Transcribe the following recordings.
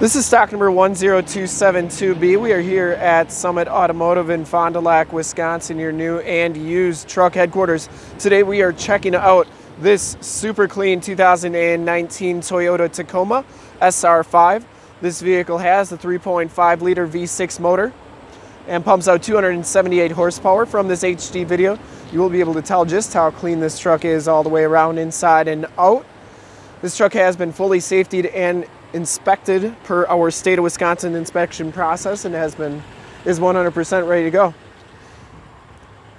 This is stock number 10272B. We are here at Summit Automotive in Fond du Lac, Wisconsin, your new and used truck headquarters. Today we are checking out this super clean 2019 Toyota Tacoma SR5. This vehicle has the 3.5 liter V6 motor and pumps out 278 horsepower. From this HD video, you will be able to tell just how clean this truck is all the way around inside and out. This truck has been fully safetied and inspected per our state of Wisconsin inspection process and has been is 100% ready to go.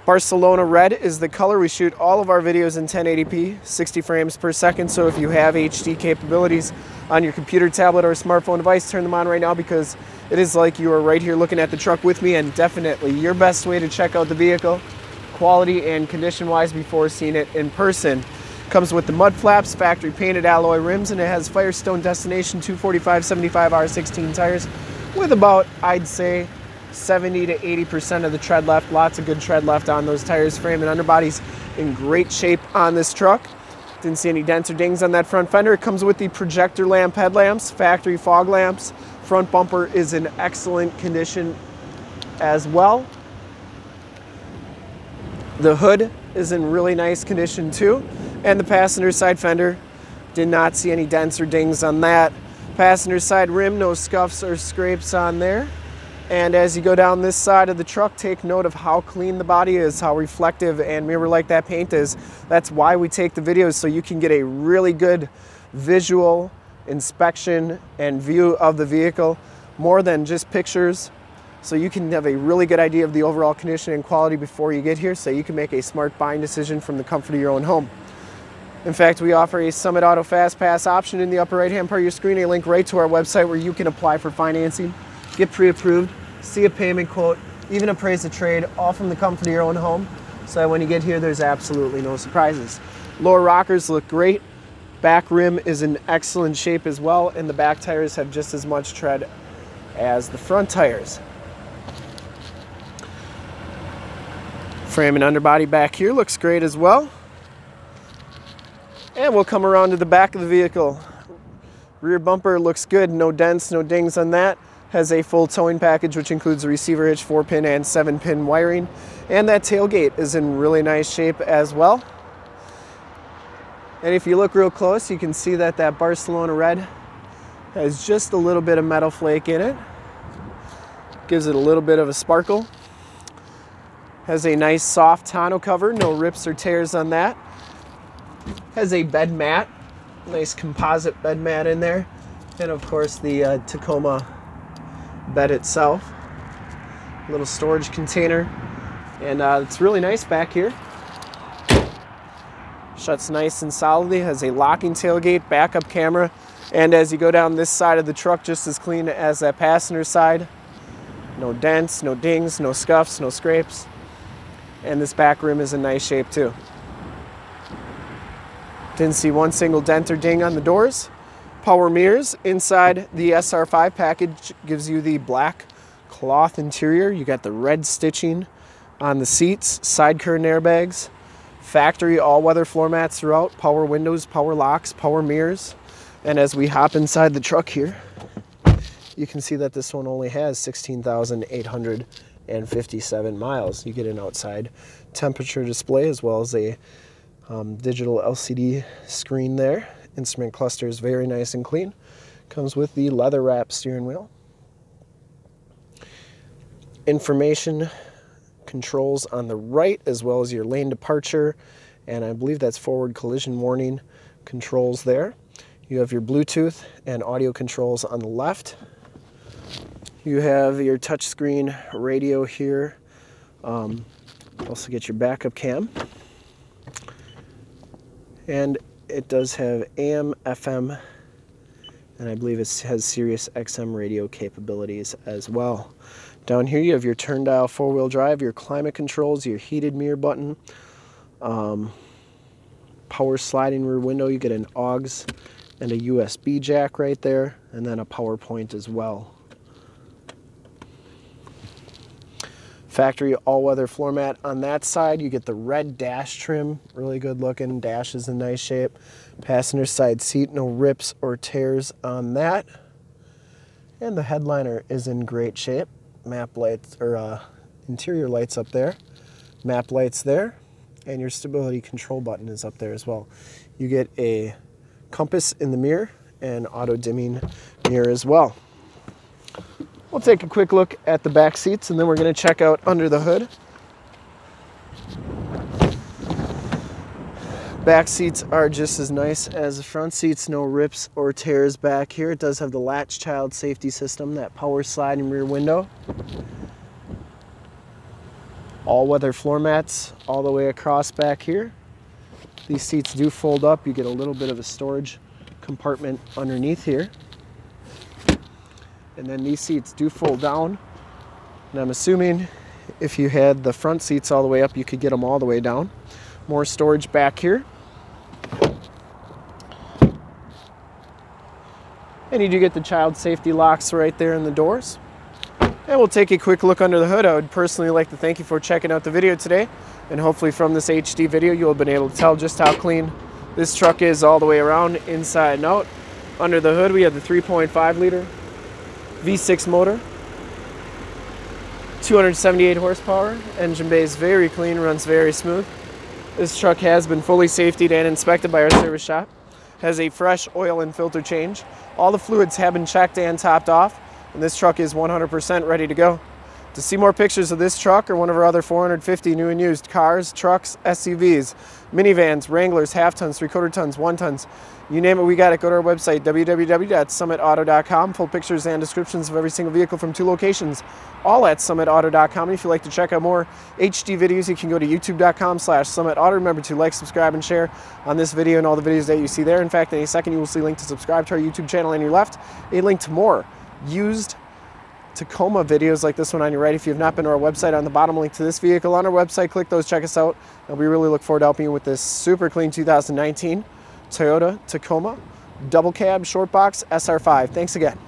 Barcelona red is the color. We shoot all of our videos in 1080p, 60 frames per second. So if you have HD capabilities on your computer, tablet, or smartphone device, turn them on right now because it is like you are right here looking at the truck with me and definitely your best way to check out the vehicle, quality and condition wise before seeing it in person. Comes with the mud flaps, factory painted alloy rims, and it has Firestone Destination 245 75 R16 tires with about, I'd say, 70 to 80% of the tread left. Lots of good tread left on those tires. Frame and underbody's in great shape on this truck. Didn't see any dents or dings on that front fender. It comes with the projector lamp headlamps, factory fog lamps. Front bumper is in excellent condition as well. The hood is in really nice condition too. And the passenger side fender, did not see any dents or dings on that. Passenger side rim, no scuffs or scrapes on there. And as you go down this side of the truck, take note of how clean the body is, how reflective and mirror-like that paint is. That's why we take the videos so you can get a really good visual inspection and view of the vehicle, more than just pictures. So you can have a really good idea of the overall condition and quality before you get here so you can make a smart buying decision from the comfort of your own home. In fact, we offer a Summit Auto Fast Pass option in the upper right hand part of your screen, a link right to our website where you can apply for financing, get pre-approved, see a payment quote, even appraise a trade, all from the comfort of your own home. So that when you get here, there's absolutely no surprises. Lower rockers look great. Back rim is in excellent shape as well, and the back tires have just as much tread as the front tires. Frame and underbody back here looks great as well. And we'll come around to the back of the vehicle. Rear bumper looks good, no dents, no dings on that. Has a full towing package which includes a receiver hitch, 4 pin and 7 pin wiring. And that tailgate is in really nice shape as well. And if you look real close, you can see that that Barcelona red has just a little bit of metal flake in it. Gives it a little bit of a sparkle. Has a nice soft tonneau cover, no rips or tears on that. Has a bed mat, nice composite bed mat in there. And of course the uh, Tacoma bed itself. Little storage container. And uh, it's really nice back here. Shuts nice and solidly, has a locking tailgate, backup camera, and as you go down this side of the truck, just as clean as that passenger side. No dents, no dings, no scuffs, no scrapes. And this back room is in nice shape too. Didn't see one single dent or ding on the doors. Power mirrors inside the SR5 package gives you the black cloth interior. You got the red stitching on the seats, side curtain airbags, factory all-weather floor mats throughout, power windows, power locks, power mirrors. And as we hop inside the truck here, you can see that this one only has 16,857 miles. You get an outside temperature display as well as a um, digital LCD screen there. Instrument cluster is very nice and clean. Comes with the leather wrap steering wheel. Information controls on the right as well as your lane departure and I believe that's forward collision warning controls there. You have your Bluetooth and audio controls on the left. You have your touchscreen radio here. Um, also get your backup cam and it does have AM, FM, and I believe it has Sirius XM radio capabilities as well. Down here you have your turn dial four-wheel drive, your climate controls, your heated mirror button, um, power sliding rear window, you get an AUX and a USB jack right there, and then a PowerPoint as well. Factory all-weather floor mat on that side. You get the red dash trim, really good looking. Dash is in nice shape. Passenger side seat, no rips or tears on that. And the headliner is in great shape. Map lights or uh, interior lights up there, map lights there, and your stability control button is up there as well. You get a compass in the mirror and auto dimming mirror as well. We'll take a quick look at the back seats and then we're going to check out under the hood. Back seats are just as nice as the front seats, no rips or tears back here. It does have the latch child safety system, that power sliding rear window. All weather floor mats all the way across back here. These seats do fold up. You get a little bit of a storage compartment underneath here. And then these seats do fold down. And I'm assuming if you had the front seats all the way up, you could get them all the way down. More storage back here. And you do get the child safety locks right there in the doors. And we'll take a quick look under the hood. I would personally like to thank you for checking out the video today. And hopefully from this HD video, you'll have been able to tell just how clean this truck is all the way around, inside and out. Under the hood, we have the 3.5 liter V6 motor. 278 horsepower. Engine bay is very clean, runs very smooth. This truck has been fully safetied and inspected by our service shop. Has a fresh oil and filter change. All the fluids have been checked and topped off, and this truck is 100% ready to go. To see more pictures of this truck or one of our other 450 new and used cars, trucks, SUVs, minivans, Wranglers, half tons, three quarter tons, one tons, you name it, we got it. Go to our website, www.summitauto.com. Full pictures and descriptions of every single vehicle from two locations, all at summitauto.com. And if you'd like to check out more HD videos, you can go to youtube.com slash summitauto. Remember to like, subscribe, and share on this video and all the videos that you see there. In fact, in a second, you will see a link to subscribe to our YouTube channel on your left, a link to more used Tacoma videos like this one on your right. If you have not been to our website, on the bottom link to this vehicle on our website, click those, check us out. And we really look forward to helping you with this super clean 2019 Toyota Tacoma double cab short box SR5. Thanks again.